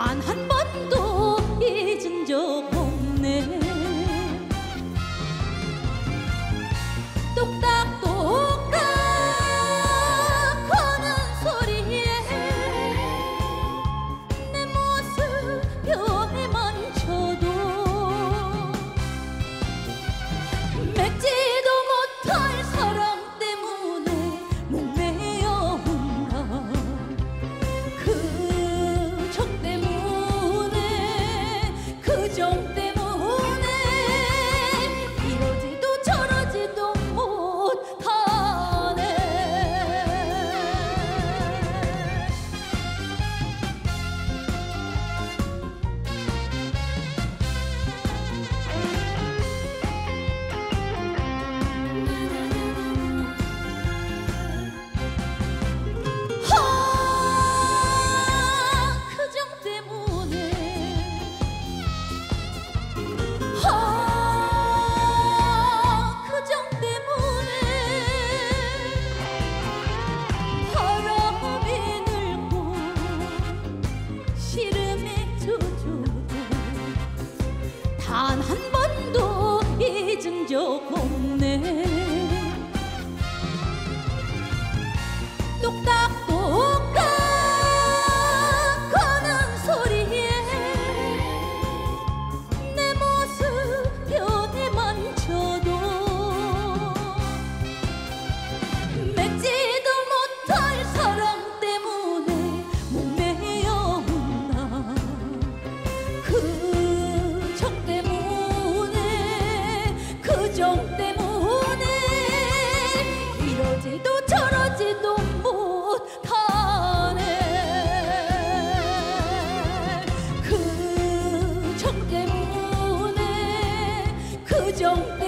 단 한 번도 잊은 적 단한 번. 정 때문에 이러지도 저러지도 못하네. 그정 때문에 그정